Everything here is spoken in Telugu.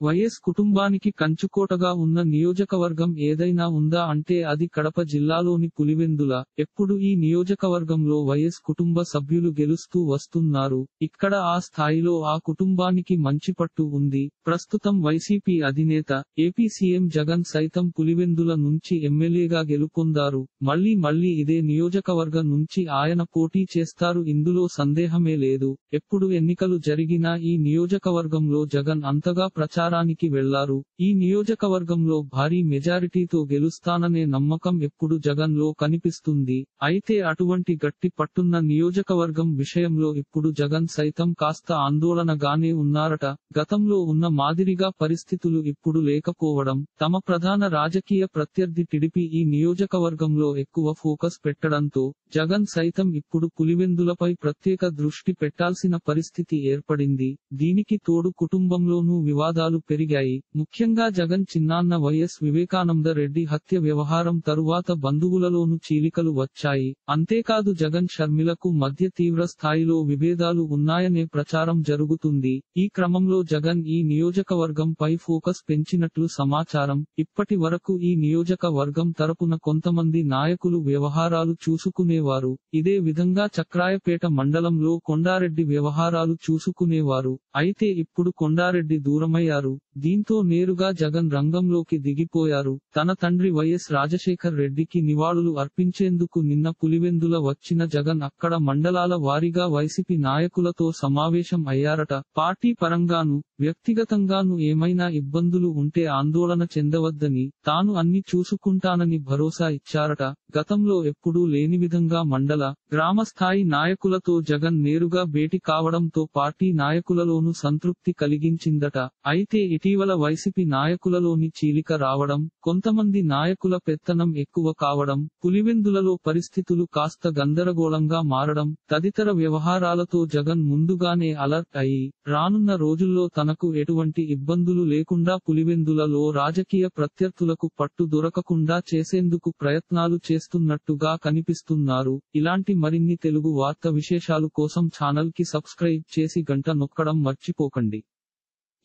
వైఎస్ కుటుంబానికి కంచుకోటగా ఉన్న నియోజకవర్గం ఏదైనా ఉందా అంటే అది కడప జిల్లాలోని పులివెందుల. ఎప్పుడు ఈ నియోజకవర్గంలో వైఎస్ కుటుంబ సభ్యులు గెలుస్తూ వస్తున్నారు? ఇక్కడ ఆ స్థాయిలో ఆ కుటుంబానికి మంచి పట్టు ఉంది. ప్రస్తుతం వైసీపీ అధినేత ఏపీ సీఎం జగన్ సైతం పులివెందుల నుంచి ఎమ్మెల్యేగా గెలుపొందారు. మళ్ళీ మళ్ళీ ఇదే నియోజకవర్గం నుంచి ఆయన పోటీ చేస్తారు ఇందులో సందేహమే లేదు. ఎప్పుడు ఎన్నికలు జరిగినా ఈ నియోజకవర్గంలో జగన్ అంతగా ప్రచారం ప్రచారానికి వెళ్ళారు. ఈ నియోజకవర్గంలో భారీ మెజారిటీతో గెలుస్తాననే నమ్మకం ఎప్పుడు జగన్లో కనిపిస్తుంది. అయితే అటువంటి గట్టి పట్టున్న నియోజకవర్గం విషయంలో ఇప్పుడు జగన్ సైతం కాస్త ఆందోళనగానే ఉన్నారట. గతంలో ఉన్న మాదిరిగా పరిస్థితులు ఇప్పుడు లేకపోవడం తమ ప్రధాన రాజకీయ ప్రత్యర్థి టిడిపి ఈ నియోజకవర్గంలో ఎక్కువ ఫోకస్ పెట్టడంతో జగన్ సైతం ఇప్పుడు పులివెందులపై ప్రత్యేక దృష్టి పెట్టాల్సిన పరిస్థితి ఏర్పడింది. దీనికి తోడు కుటుంబంలోనూ వివాదాలు పెరిగాయి. ముఖ్యంగా జగన్ చిన్నాన్న వైఎస్ వివేకానంద రెడ్డి హత్య వ్యవహారం తరువాత బంధువులలోనూ చీలికలు వచ్చాయి. అంతేకాదు జగన్ షర్మిలకు మధ్య తీవ్ర స్థాయిలో విభేదాలు ఉన్నాయనే ప్రచారం జరుగుతుంది. ఈ క్రమంలో జగన్ ఈ నియోజకవర్గం పై ఫోకస్ పెంచినట్లు సమాచారం. ఇప్పటి వరకు ఈ నియోజకవర్గం తరపున కొంతమంది నాయకులు వ్యవహారాలు చూసుకునేవారు. ఇదే విధంగా చక్రాయపేట మండలంలో కొండారెడ్డి వ్యవహారాలు చూసుకునేవారు. అయితే ఇప్పుడు కొండారెడ్డి దూరమయ్యారు. దీంతో నేరుగా జగన్ రంగంలోకి దిగిపోయారు. తన తండ్రి వైఎస్ రాజశేఖర్ రెడ్డికి నివాళులు అర్పించేందుకు నిన్న పులివెందుల వచ్చిన జగన్ అక్కడ మండలాల వారీగా వైసీపీ నాయకులతో సమావేశం అయ్యారట. పార్టీ పరంగాను వ్యక్తిగతంగాను ఏమైనా ఇబ్బందులు ఉంటే ఆందోళన చెందవద్దని తాను అన్ని చూసుకుంటానని భరోసా ఇచ్చారట. గతంలో ఎప్పుడూ లేని విధంగా మండల గ్రామ స్థాయి నాయకులతో జగన్ నేరుగా భేటీ కావడంతో పార్టీ నాయకులలోనూ సంతృప్తి కలిగించిందట. అయితే అయితే ఇటీవల వైసీపీ నాయకులలోని చీలిక రావడం కొంతమంది నాయకుల పెత్తనం ఎక్కువ కావడం పులివెందులలో పరిస్థితులు కాస్త గందరగోళంగా మారడం తదితర వ్యవహారాలతో జగన్ ముందుగానే అలర్ట్ అయి రానున్న రోజుల్లో తనకు ఎటువంటి ఇబ్బందులు లేకుండా పులివెందులలో రాజకీయ ప్రత్యర్థులకు పట్టు దొరకకుండా చేసేందుకు ప్రయత్నాలు చేస్తున్నట్టుగా కనిపిస్తున్నారు. ఇలాంటి మరిన్ని తెలుగు వార్త విశేషాలు కోసం ఛానల్కి సబ్స్క్రైబ్ చేసి గంట నొక్కడం మర్చిపోకండి.